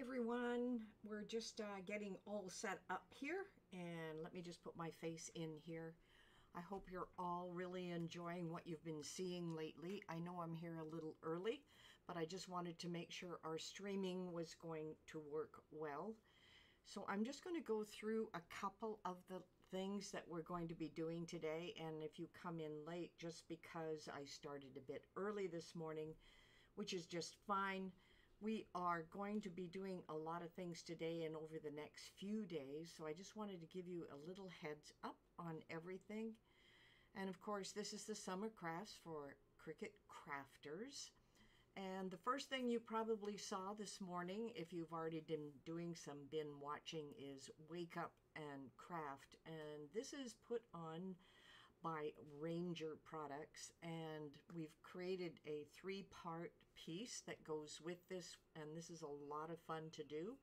everyone. We're just uh, getting all set up here and let me just put my face in here. I hope you're all really enjoying what you've been seeing lately. I know I'm here a little early, but I just wanted to make sure our streaming was going to work well. So I'm just going to go through a couple of the things that we're going to be doing today. And if you come in late, just because I started a bit early this morning, which is just fine, we are going to be doing a lot of things today and over the next few days. So I just wanted to give you a little heads up on everything. And of course, this is the summer crafts for Cricut Crafters. And the first thing you probably saw this morning, if you've already been doing some bin watching, is Wake Up and Craft. And this is put on by Ranger Products, and we've created a three part piece that goes with this, and this is a lot of fun to do.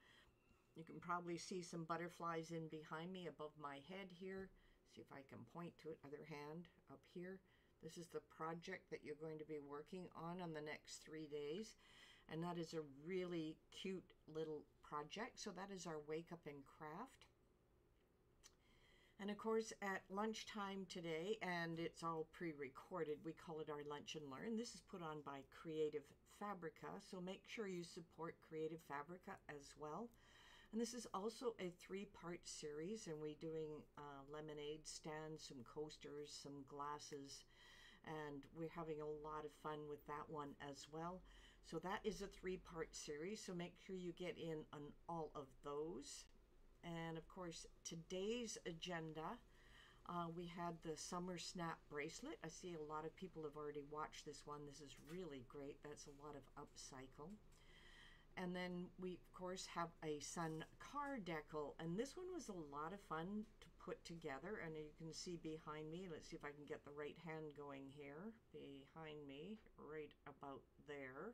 You can probably see some butterflies in behind me above my head here. See if I can point to it, other hand up here. This is the project that you're going to be working on on the next three days. And that is a really cute little project. So that is our Wake Up and Craft. And of course, at lunchtime today, and it's all pre recorded, we call it our Lunch and Learn. This is put on by Creative Fabrica, so make sure you support Creative Fabrica as well. And this is also a three part series, and we're doing uh, lemonade stands, some coasters, some glasses, and we're having a lot of fun with that one as well. So, that is a three part series, so make sure you get in on all of those. And of course, today's agenda, uh, we had the Summer Snap bracelet. I see a lot of people have already watched this one. This is really great. That's a lot of upcycle. And then we, of course, have a Sun car decal. And this one was a lot of fun to put together. And you can see behind me, let's see if I can get the right hand going here. Behind me, right about there,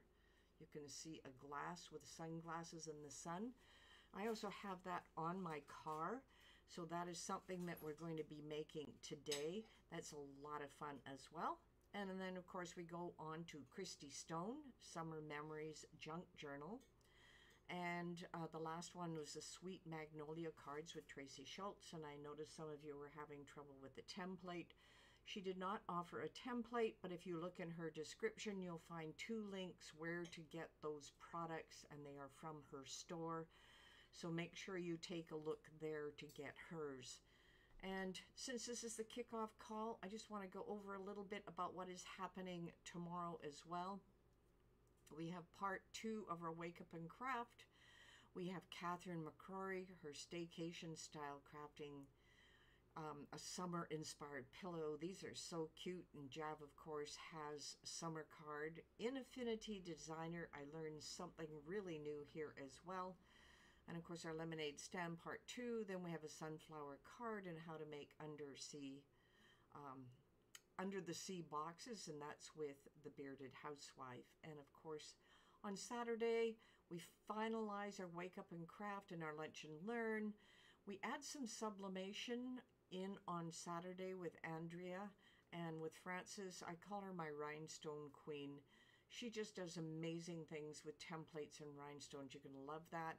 you can see a glass with sunglasses in the sun. I also have that on my car. So that is something that we're going to be making today. That's a lot of fun as well. And then, of course, we go on to Christy Stone, Summer Memories Junk Journal. And uh, the last one was the Sweet Magnolia cards with Tracy Schultz. And I noticed some of you were having trouble with the template. She did not offer a template, but if you look in her description, you'll find two links where to get those products, and they are from her store. So make sure you take a look there to get hers. And since this is the kickoff call, I just want to go over a little bit about what is happening tomorrow as well. We have part two of our Wake Up and Craft. We have Catherine McCrory, her staycation style crafting um, a summer inspired pillow. These are so cute. And Jav, of course, has summer card. In Affinity Designer, I learned something really new here as well. And of course, our lemonade stand part two. Then we have a sunflower card and how to make undersea, um, under the sea boxes, and that's with the bearded housewife. And of course, on Saturday, we finalize our wake up and craft and our lunch and learn. We add some sublimation in on Saturday with Andrea and with Frances. I call her my rhinestone queen she just does amazing things with templates and rhinestones. You're going to love that.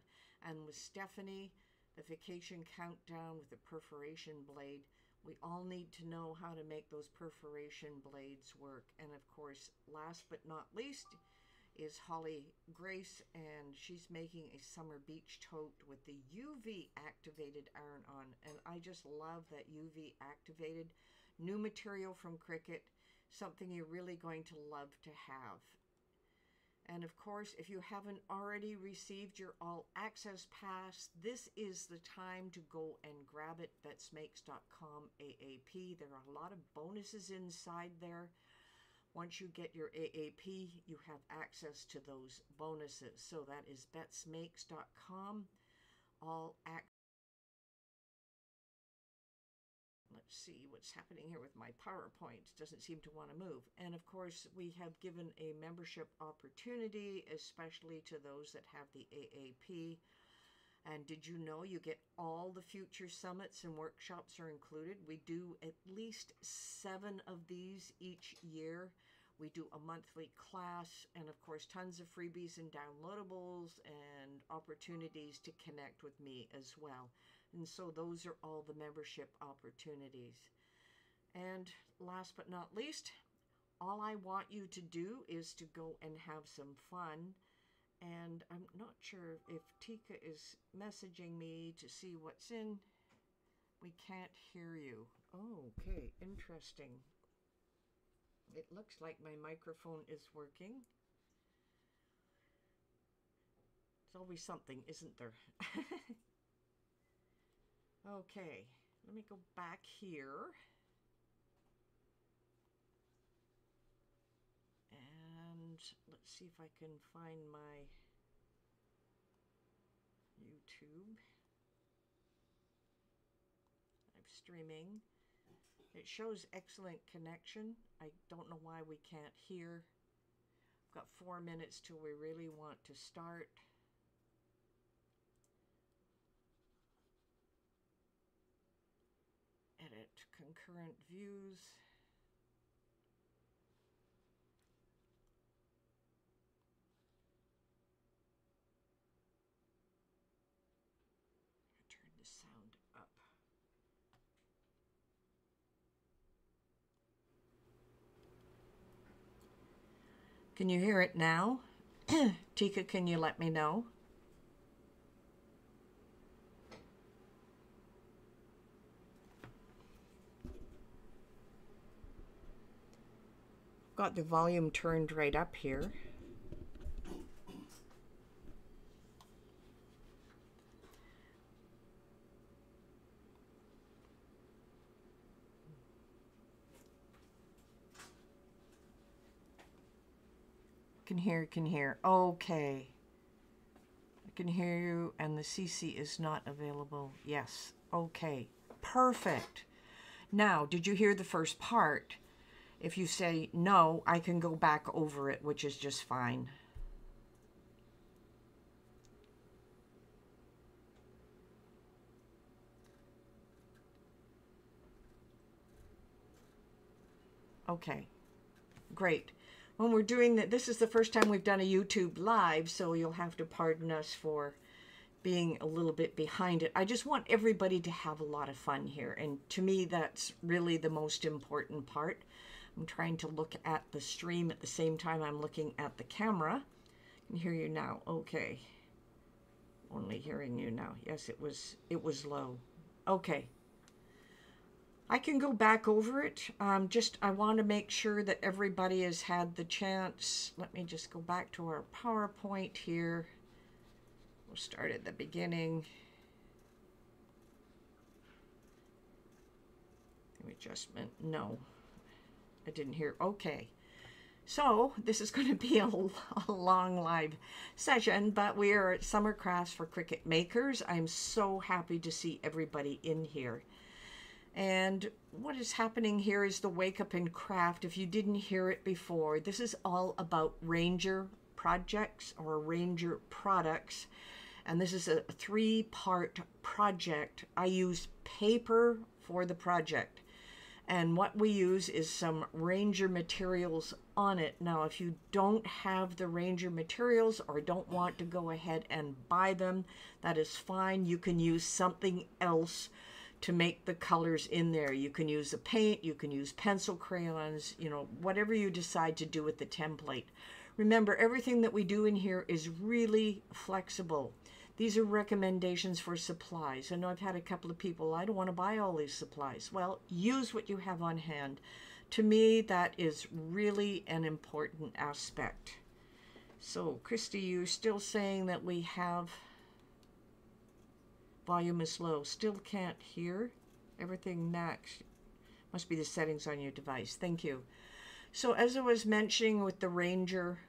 And with Stephanie, the vacation countdown with the perforation blade. We all need to know how to make those perforation blades work. And of course, last but not least, is Holly Grace, and she's making a summer beach tote with the UV activated iron on. And I just love that UV activated new material from Cricut, something you're really going to love to have. And of course, if you haven't already received your all access pass, this is the time to go and grab it. Bettesmakes.com AAP. There are a lot of bonuses inside there. Once you get your AAP, you have access to those bonuses. So that is bettesmakes.com. All access let's see what's happening here with my PowerPoint. Doesn't seem to want to move. And of course, we have given a membership opportunity, especially to those that have the AAP. And did you know you get all the future summits and workshops are included? We do at least seven of these each year. We do a monthly class, and of course, tons of freebies and downloadables and opportunities to connect with me as well. And so, those are all the membership opportunities. And last but not least, all I want you to do is to go and have some fun. And I'm not sure if Tika is messaging me to see what's in. We can't hear you. okay, interesting. It looks like my microphone is working. It's always something, isn't there? okay, let me go back here. And let's see if I can find my YouTube. I'm streaming. It shows excellent connection. I don't know why we can't hear. I've got four minutes till we really want to start. Concurrent views. Turn the sound up. Can you hear it now? Tika, can you let me know? Got the volume turned right up here. Can hear, can hear. Okay. I can hear you, and the CC is not available. Yes. Okay. Perfect. Now, did you hear the first part? If you say no, I can go back over it, which is just fine. Okay, great when we're doing that, this is the first time we've done a YouTube live, so you'll have to pardon us for being a little bit behind it. I just want everybody to have a lot of fun here. And to me, that's really the most important part. I'm trying to look at the stream at the same time I'm looking at the camera. I can hear you now. Okay. Only hearing you now. Yes, it was it was low. Okay. I can go back over it. Um, just I want to make sure that everybody has had the chance. Let me just go back to our PowerPoint here. We'll start at the beginning. Adjustment. No, I didn't hear. Okay. So this is going to be a, a, long live session, but we are at Summer Crafts for Cricut Makers. I'm so happy to see everybody in here. And what is happening here is the Wake Up and Craft. If you didn't hear it before, this is all about Ranger projects or Ranger products. And this is a three part project. I use paper for the project. And what we use is some Ranger materials on it. Now, if you don't have the Ranger materials or don't want to go ahead and buy them, that is fine. You can use something else to make the colors in there. You can use a paint, you can use pencil crayons, you know, whatever you decide to do with the template. Remember, everything that we do in here is really flexible. These are recommendations for supplies. I know I've had a couple of people, I don't want to buy all these supplies. Well, use what you have on hand. To me, that is really an important aspect. So, Christy, you're still saying that we have Volume is low. Still can't hear. Everything max. Must be the settings on your device. Thank you. So as I was mentioning with the Ranger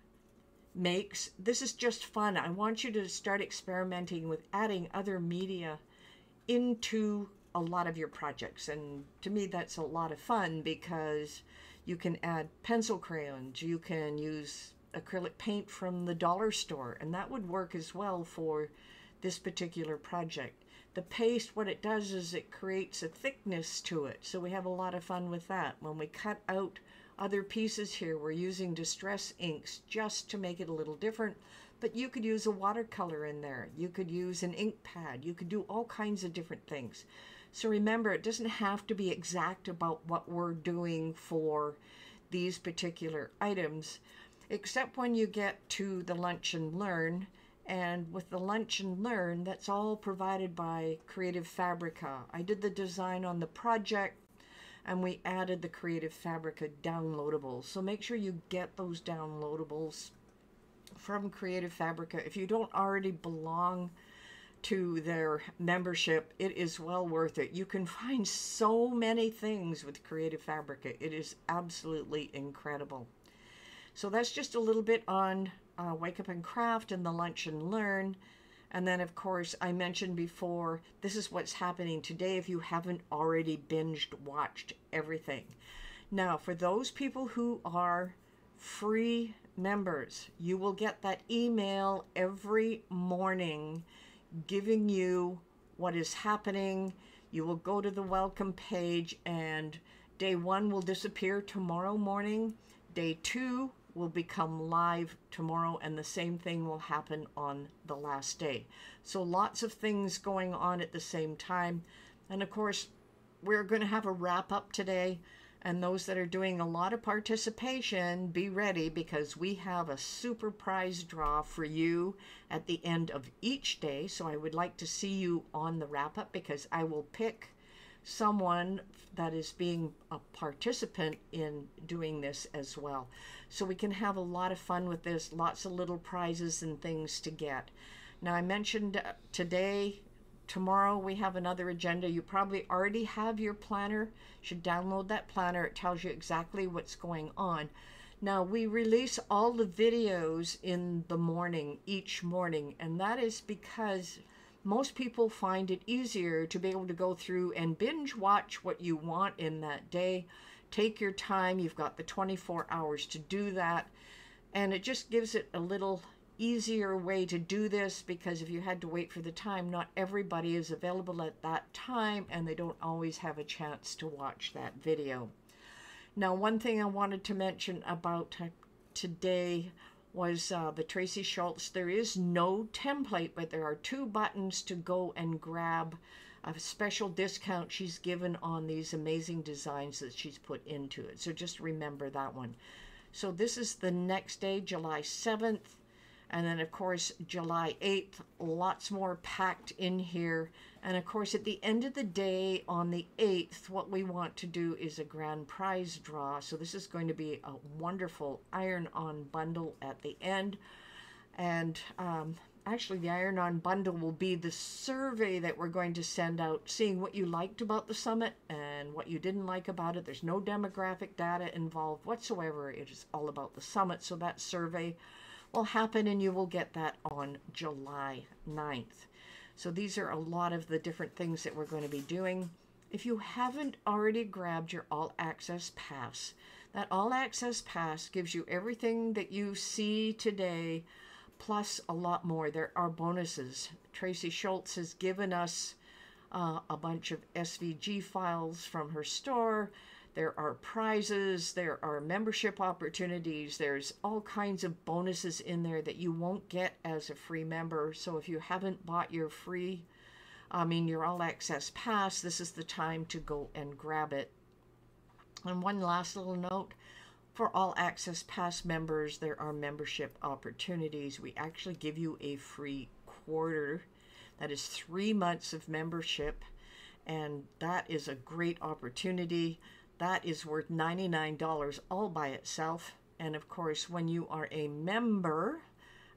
makes, this is just fun. I want you to start experimenting with adding other media into a lot of your projects. And to me, that's a lot of fun because you can add pencil crayons, you can use acrylic paint from the dollar store, and that would work as well for this particular project. The paste, what it does is it creates a thickness to it. So we have a lot of fun with that. When we cut out other pieces here. We're using distress inks just to make it a little different, but you could use a watercolor in there. You could use an ink pad. You could do all kinds of different things. So remember, it doesn't have to be exact about what we're doing for these particular items, except when you get to the lunch and learn. And with the lunch and learn, that's all provided by Creative Fabrica. I did the design on the project and we added the Creative Fabrica downloadables. So make sure you get those downloadables from Creative Fabrica. If you don't already belong to their membership, it is well worth it. You can find so many things with Creative Fabrica. It is absolutely incredible. So that's just a little bit on uh, Wake Up and Craft and the Lunch and Learn. And then, of course, I mentioned before, this is what's happening today if you haven't already binged watched everything. Now, for those people who are free members, you will get that email every morning giving you what is happening. You will go to the welcome page, and day one will disappear tomorrow morning. Day two will become live tomorrow, and the same thing will happen on the last day. So, lots of things going on at the same time. And of course, we're going to have a wrap up today. And those that are doing a lot of participation, be ready because we have a super prize draw for you at the end of each day. So I would like to see you on the wrap up because I will pick someone that is being a participant in doing this as well. So we can have a lot of fun with this, lots of little prizes and things to get. Now, I mentioned uh, today Tomorrow we have another agenda. You probably already have your planner. should download that planner. It tells you exactly what's going on. Now we release all the videos in the morning, each morning, and that is because most people find it easier to be able to go through and binge watch what you want in that day. Take your time. You've got the 24 hours to do that. And it just gives it a little easier way to do this because if you had to wait for the time, not everybody is available at that time and they don't always have a chance to watch that video. Now, one thing I wanted to mention about today was uh, the Tracy Schultz. There is no template, but there are two buttons to go and grab a special discount she's given on these amazing designs that she's put into it. So just remember that one. So this is the next day, July 7th. And then, of course, July 8th, lots more packed in here. And of course, at the end of the day, on the 8th, what we want to do is a grand prize draw. So this is going to be a wonderful iron-on bundle at the end. And um, actually, the iron-on bundle will be the survey that we're going to send out, seeing what you liked about the summit and what you didn't like about it. There's no demographic data involved whatsoever. It is all about the summit. So that survey will happen and you will get that on July 9th. So these are a lot of the different things that we're going to be doing. If you haven't already grabbed your All Access Pass, that All Access Pass gives you everything that you see today, plus a lot more. There are bonuses. Tracy Schultz has given us uh, a bunch of SVG files from her store. There are prizes, there are membership opportunities, there's all kinds of bonuses in there that you won't get as a free member. So if you haven't bought your free, I mean, your all access pass, this is the time to go and grab it. And one last little note for all access pass members, there are membership opportunities. We actually give you a free quarter. That is three months of membership, and that is a great opportunity. That is worth $99 all by itself. And of course, when you are a member,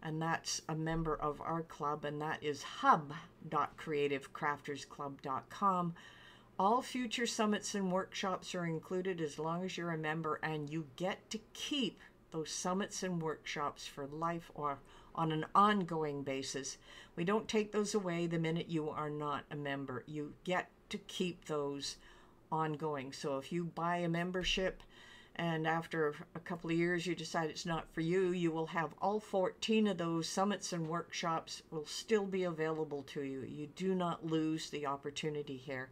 and that's a member of our club, and that is hub.creativecraftersclub.com. All future summits and workshops are included as long as you're a member, and you get to keep those summits and workshops for life or on an ongoing basis. We don't take those away the minute you are not a member. You get to keep those ongoing. So if you buy a membership and after a couple of years you decide it's not for you, you will have all 14 of those summits and workshops will still be available to you. You do not lose the opportunity here.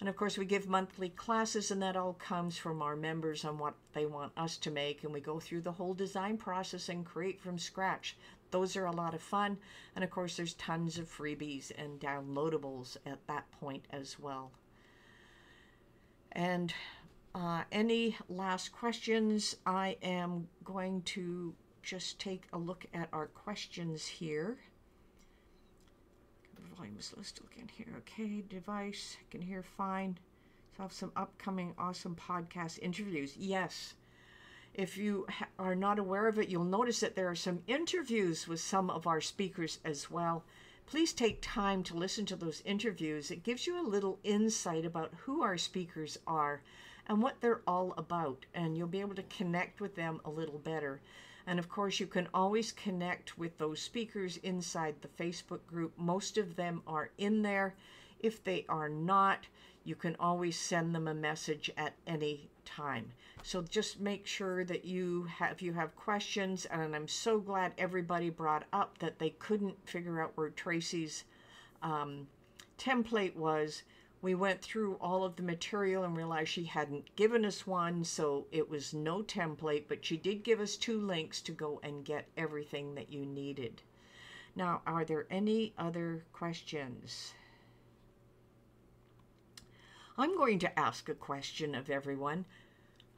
And of course, we give monthly classes, and that all comes from our members on what they want us to make. And we go through the whole design process and create from scratch. Those are a lot of fun. And of course, there's tons of freebies and downloadables at that point as well. And uh, any last questions? I am going to just take a look at our questions here. Volume is list looking here. Okay, device, can hear fine. So I have some upcoming awesome podcast interviews. Yes. If you are not aware of it, you'll notice that there are some interviews with some of our speakers as well. Please take time to listen to those interviews. It gives you a little insight about who our speakers are and what they're all about, and you'll be able to connect with them a little better. And of course, you can always connect with those speakers inside the Facebook group. Most of them are in there. If they are not, you can always send them a message at any time. So just make sure that you have if you have questions and I'm so glad everybody brought up that they couldn't figure out where Tracy's um, template was we went through all of the material and realized she hadn't given us one, so it was no template, but she did give us two links to go and get everything that you needed. Now, are there any other questions? I'm going to ask a question of everyone.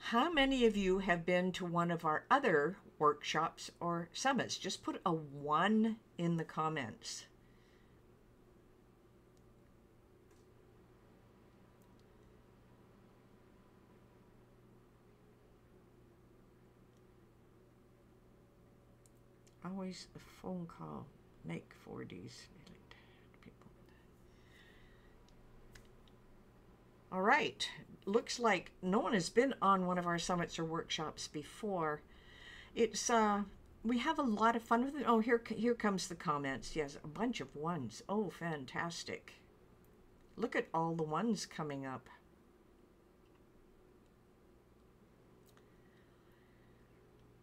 How many of you have been to one of our other workshops or summits? Just put a one in the comments. always a phone call make for these. All right, looks like no one has been on one of our summits or workshops before. It's uh, we have a lot of fun with it. Oh, here here comes the comments. Yes, a bunch of ones. Oh, fantastic! Look at all the ones coming up.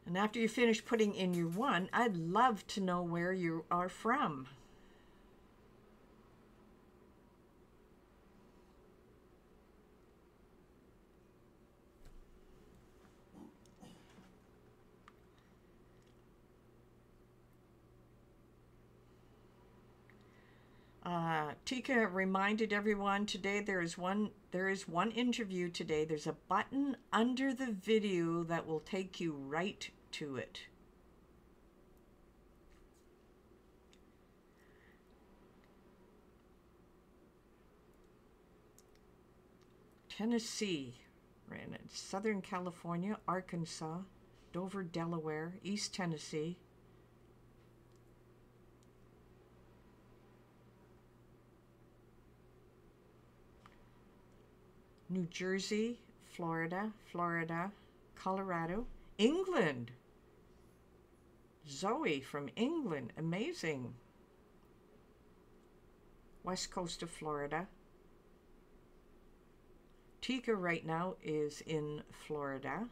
And after you finish putting in your one, I'd love to know where you are from. Uh, Tika reminded everyone today there is one there is one interview today. There's a button under the video that will take you right to it. Tennessee, ran it. Southern California, Arkansas, Dover, Delaware, East Tennessee. New Jersey, Florida, Florida, Colorado, England. Zoe from England. Amazing. West coast of Florida. Tika right now is in Florida.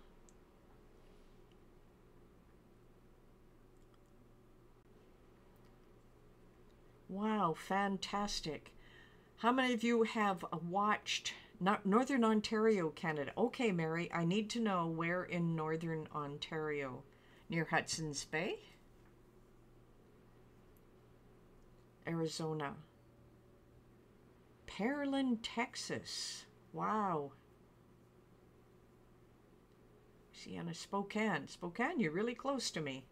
Wow, fantastic. How many of you have watched Northern Ontario, Canada? Okay, Mary, I need to know where in Northern Ontario near Hudson's Bay, Arizona, Pearland, Texas. Wow. Sienna, Spokane. Spokane, you're really close to me.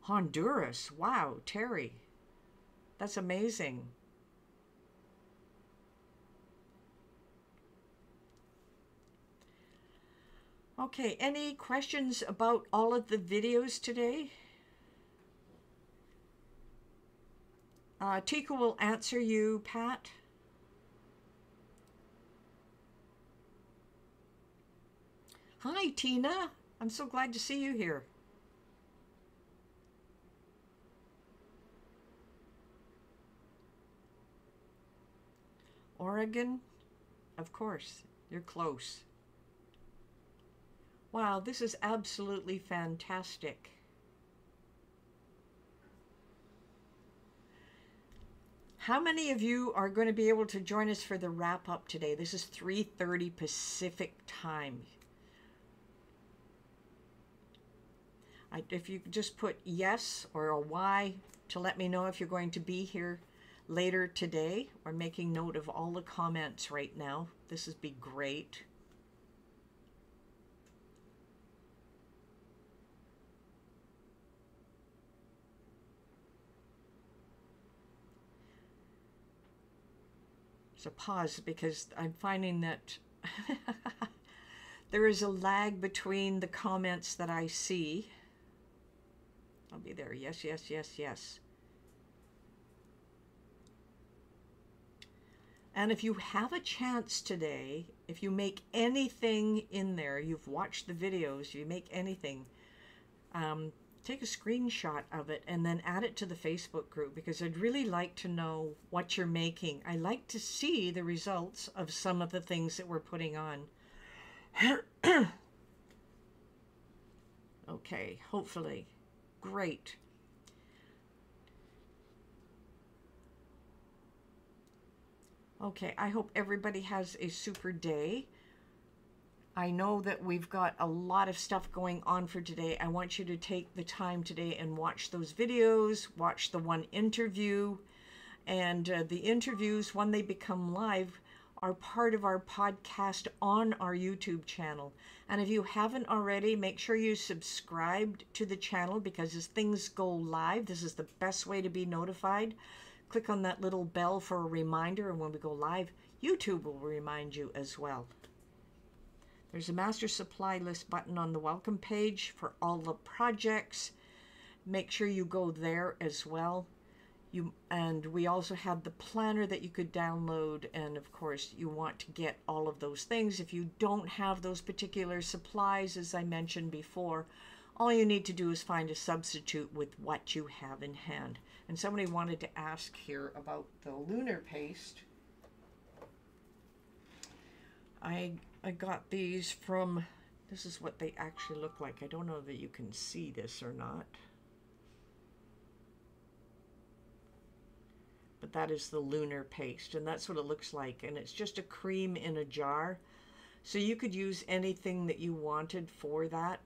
Honduras. Wow, Terry. That's amazing. Okay, any questions about all of the videos today? Uh, Tika will answer you, Pat. Hi, Tina. I'm so glad to see you here. Oregon? Of course, you're close. Wow, this is absolutely fantastic. How many of you are going to be able to join us for the wrap up today? This is 3:30 Pacific time. I, if you could just put yes or a Y to let me know if you're going to be here later today. We're making note of all the comments right now. This would be great. So pause because I'm finding that there is a lag between the comments that I see. I'll be there. Yes, yes, yes, yes. And if you have a chance today, if you make anything in there, you've watched the videos, you make anything, um, take a screenshot of it and then add it to the Facebook group because I'd really like to know what you're making. I like to see the results of some of the things that we're putting on. okay, hopefully. Great. Okay, I hope everybody has a super day. I know that we've got a lot of stuff going on for today. I want you to take the time today and watch those videos, watch the one interview. And uh, the interviews, when they become live, are part of our podcast on our YouTube channel. And if you haven't already, make sure you subscribed to the channel because as things go live, this is the best way to be notified click on that little bell for a reminder, and when we go live, YouTube will remind you as well. There's a master supply list button on the welcome page for all the projects. Make sure you go there as well. You, and we also have the planner that you could download and of course you want to get all of those things if you don't have those particular supplies as i mentioned before all you need to do is find a substitute with what you have in hand and somebody wanted to ask here about the lunar paste. I, I got these from, this is what they actually look like. I don't know that you can see this or not. But that is the lunar paste, and that's what it looks like. And it's just a cream in a jar. So you could use anything that you wanted for that.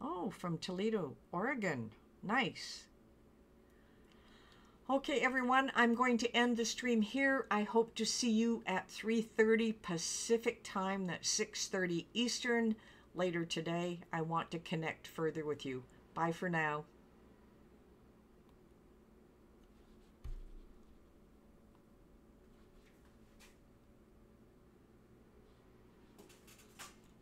Oh, from Toledo, Oregon. Nice. Okay, everyone, I'm going to end the stream here. I hope to see you at 3.30 Pacific time. That's 6.30 Eastern later today. I want to connect further with you. Bye for now.